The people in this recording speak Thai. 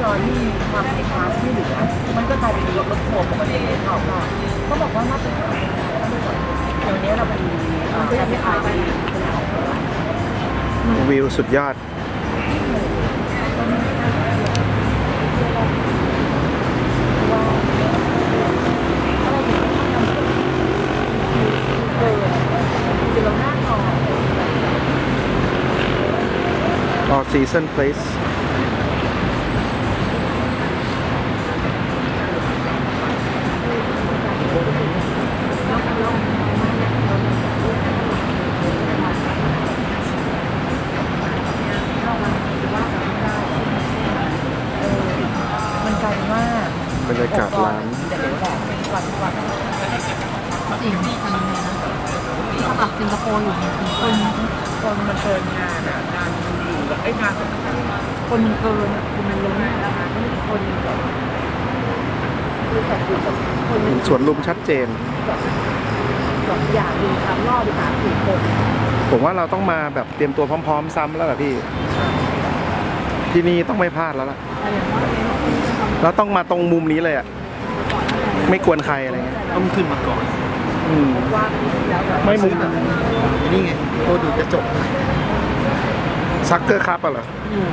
จอที่ความในคลาสที่เหลือมันก็กลายเป็นรถรถทัวร์ปกติเขาก็ก็บอกว่าน่าเป็นเดี๋ยวนี้เราเป็นเอ่อการไม่อายไปเป็นของเราวิวสุดยอดคือเราหน้านอน All Season Place บรรยากาศร้านแต่เดี๋ยวแหละวันวันจริงทำยังไงนะเขาแบบสิงคโปร์อยู่เนี่ยคนคนมันเกินงานอะงานมันอยู่แบบไอ้งานคนเกินอะคนมันล้นนะคะคนคือแบบอยู่กับคนเห็นสวนลุมชัดเจนแบบอยากดูทำรอบไปหาสี่คนผมว่าเราต้องมาแบบเตรียมตัวพร้อม ๆ ซ้ำแล้วแหละพี่ ที่นี่ต้องไม่พลาดแล้วล่ะ อะไรอย่างว่าเนี่ยคนจะทำแล้วต้องมาตรงมุมนี้เลยอะ ไม่กวนใครอะไรเงี้ยต้องขึ้นมาก่อนอืมว่าแล้วแบบไม่มุมนี่ไงโคดูกระจกซักเกอร์คัพอะเหรออืม